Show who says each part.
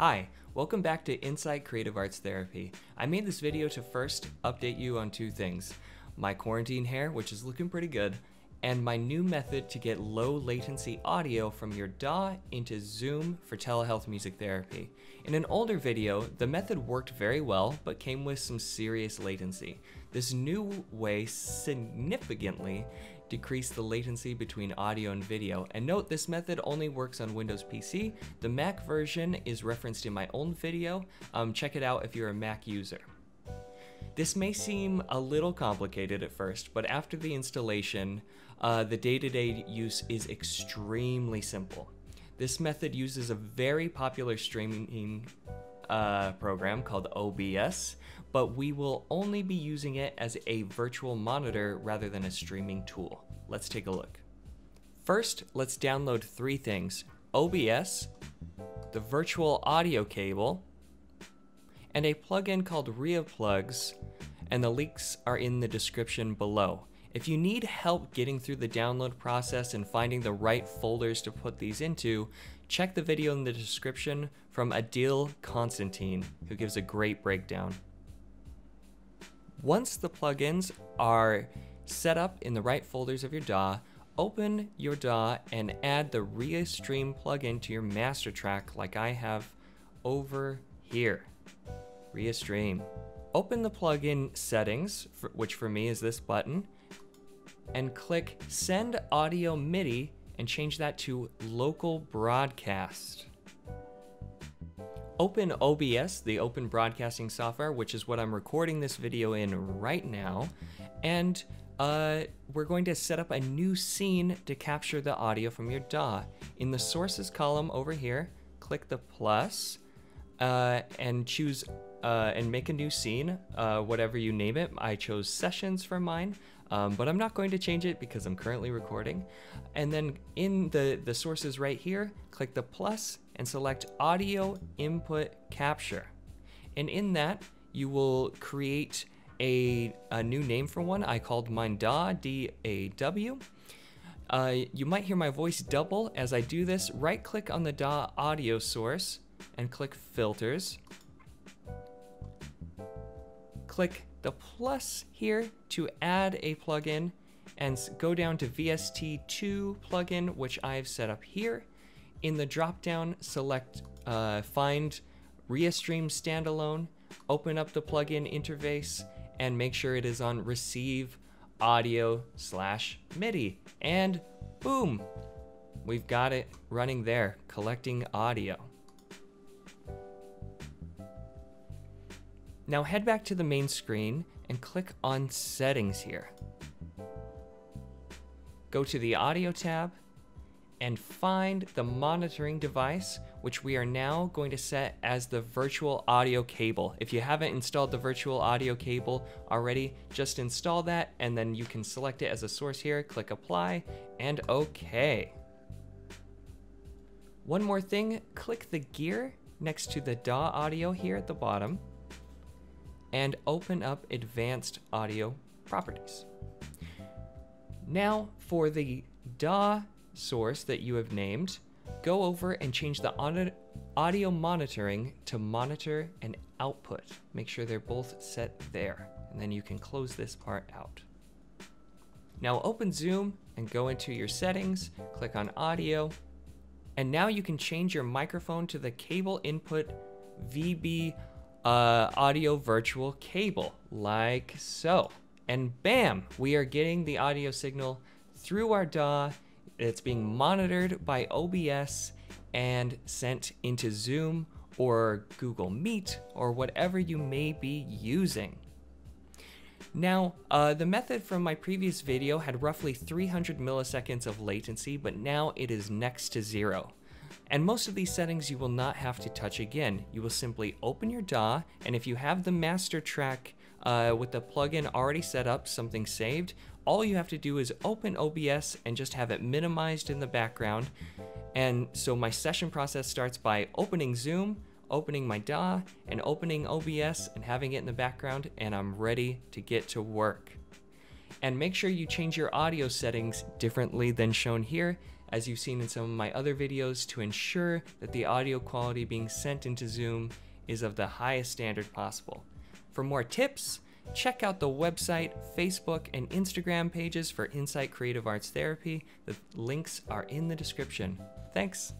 Speaker 1: Hi, welcome back to Insight Creative Arts Therapy. I made this video to first update you on two things. My quarantine hair, which is looking pretty good, and my new method to get low latency audio from your DAW into Zoom for telehealth music therapy. In an older video, the method worked very well, but came with some serious latency. This new way significantly decreased the latency between audio and video. And note, this method only works on Windows PC. The Mac version is referenced in my own video. Um, check it out if you're a Mac user. This may seem a little complicated at first, but after the installation, uh, the day-to-day use is extremely simple. This method uses a very popular streaming uh, program called OBS, but we will only be using it as a virtual monitor rather than a streaming tool. Let's take a look. First, let's download three things. OBS, the virtual audio cable, and a plugin called ReaPlugs, and the links are in the description below. If you need help getting through the download process and finding the right folders to put these into, check the video in the description from Adil Constantine, who gives a great breakdown. Once the plugins are set up in the right folders of your DAW, open your DAW and add the ReaStream plugin to your master track like I have over here. ReaStream. Open the plugin settings, which for me is this button, and click Send Audio MIDI and change that to Local Broadcast. Open OBS, the open broadcasting software, which is what I'm recording this video in right now, and uh, we're going to set up a new scene to capture the audio from your DAW. In the sources column over here, click the plus, uh, and choose uh, and make a new scene, uh, whatever you name it. I chose sessions for mine, um, but I'm not going to change it because I'm currently recording. And then in the, the sources right here, click the plus and select audio input capture. And in that, you will create a, a new name for one. I called mine DAW, D-A-W. Uh, you might hear my voice double as I do this. Right click on the DAW audio source and click filters. Click the plus here to add a plugin and go down to VST2 plugin, which I've set up here. In the dropdown, select uh, find ReaStream standalone, open up the plugin interface, and make sure it is on receive audio slash MIDI. And boom, we've got it running there, collecting audio. Now head back to the main screen and click on settings here. Go to the audio tab and find the monitoring device, which we are now going to set as the virtual audio cable. If you haven't installed the virtual audio cable already, just install that and then you can select it as a source here, click apply, and okay. One more thing, click the gear next to the DAW audio here at the bottom and open up advanced audio properties. Now for the DAW source that you have named, go over and change the audio monitoring to monitor and output. Make sure they're both set there, and then you can close this part out. Now open Zoom and go into your settings, click on audio, and now you can change your microphone to the cable input VB uh, audio virtual cable, like so. And bam, we are getting the audio signal through our DAW. It's being monitored by OBS and sent into Zoom or Google Meet or whatever you may be using. Now, uh, the method from my previous video had roughly 300 milliseconds of latency, but now it is next to zero. And most of these settings you will not have to touch again. You will simply open your DAW, and if you have the master track uh, with the plugin already set up, something saved, all you have to do is open OBS and just have it minimized in the background. And so my session process starts by opening Zoom, opening my DAW, and opening OBS and having it in the background, and I'm ready to get to work. And make sure you change your audio settings differently than shown here, as you've seen in some of my other videos, to ensure that the audio quality being sent into Zoom is of the highest standard possible. For more tips, check out the website, Facebook, and Instagram pages for Insight Creative Arts Therapy. The links are in the description. Thanks.